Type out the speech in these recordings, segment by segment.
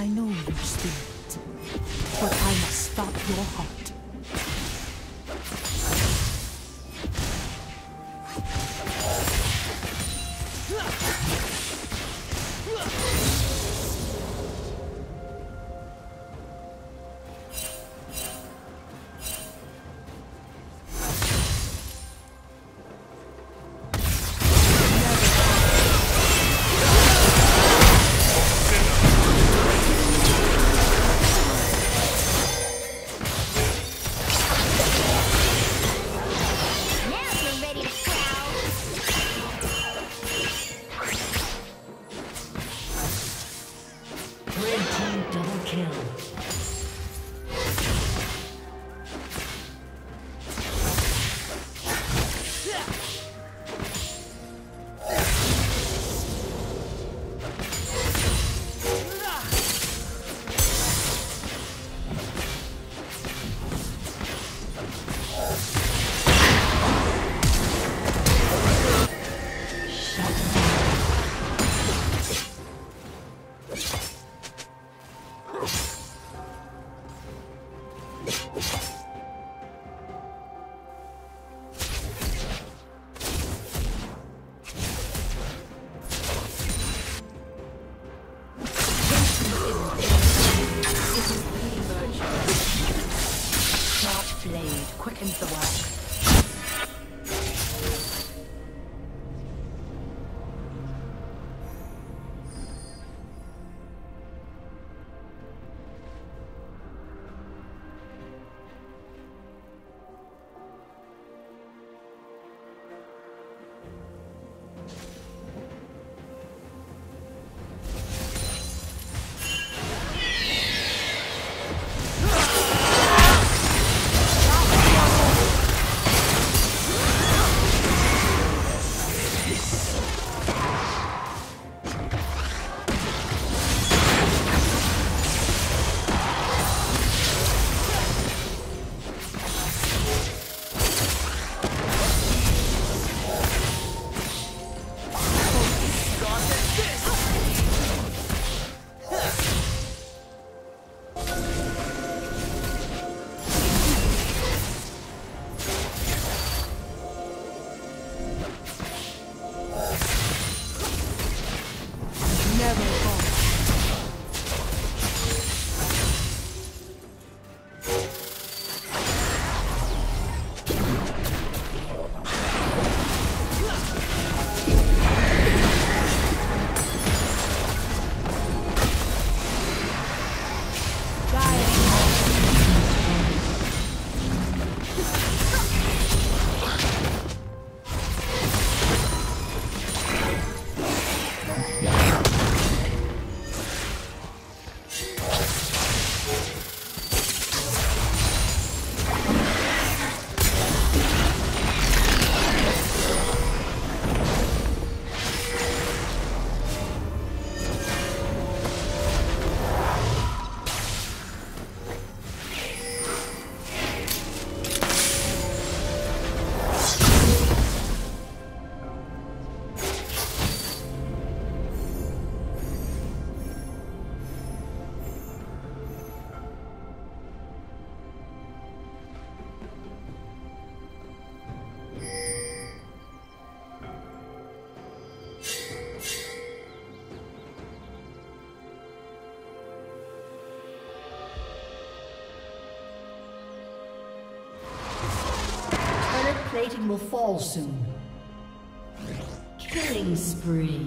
I know your spirit, but I must stop your heart. Plating will fall soon. Killing spree.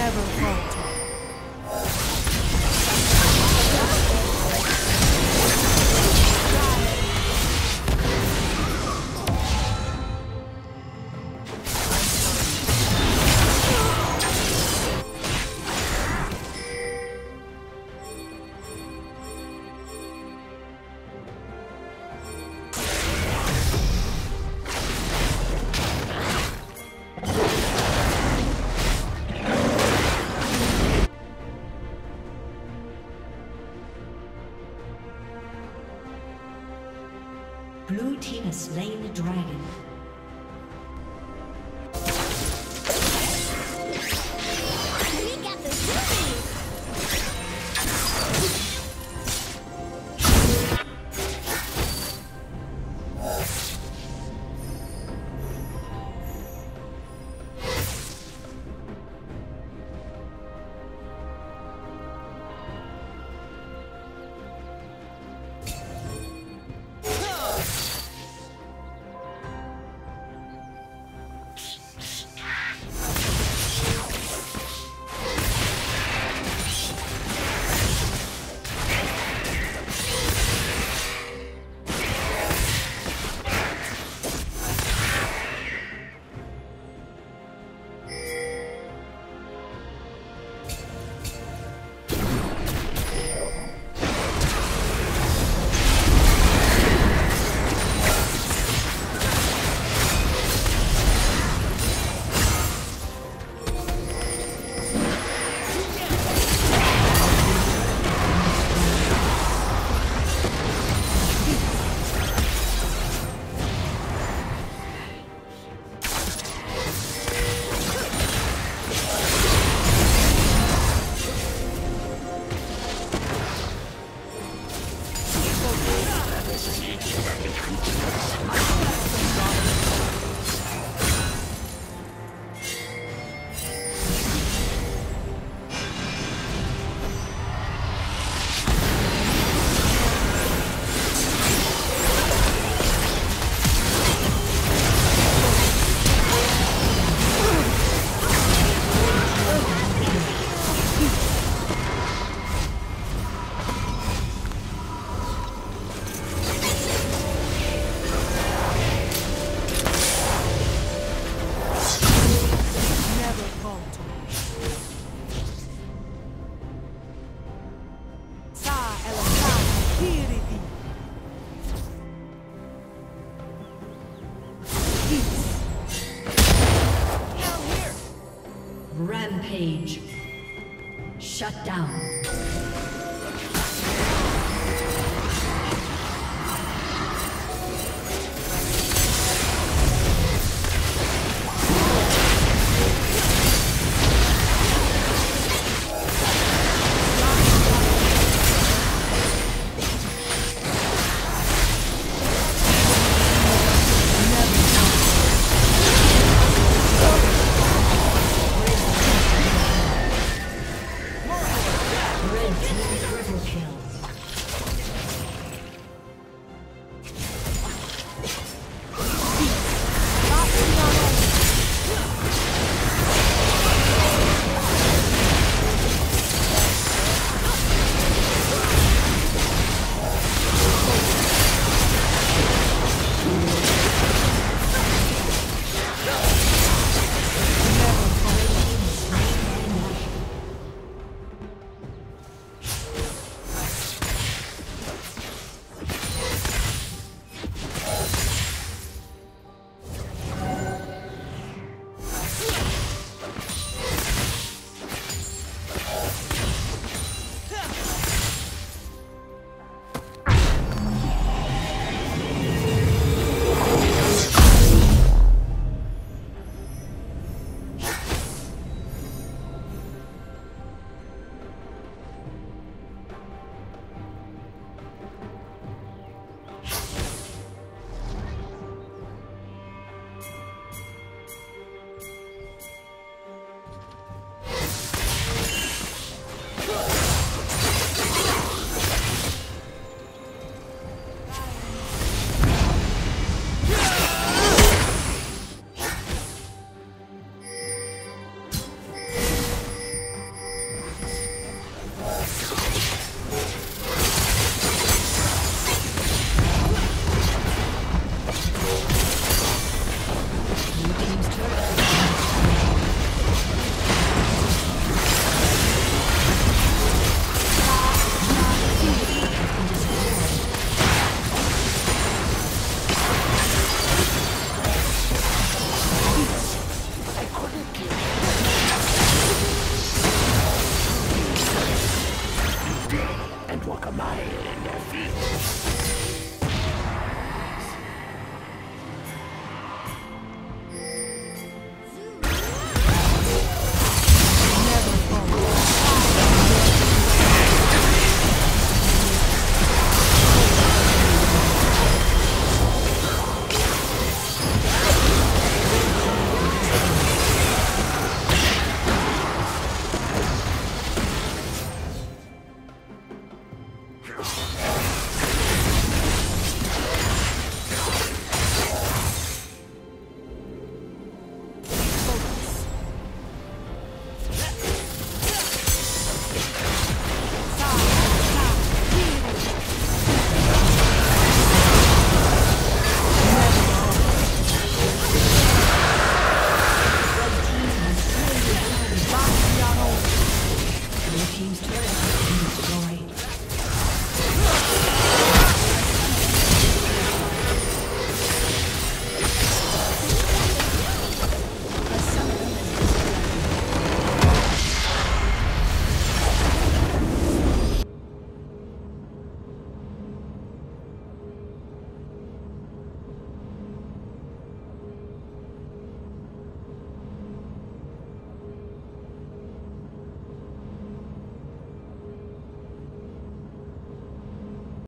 Never falter.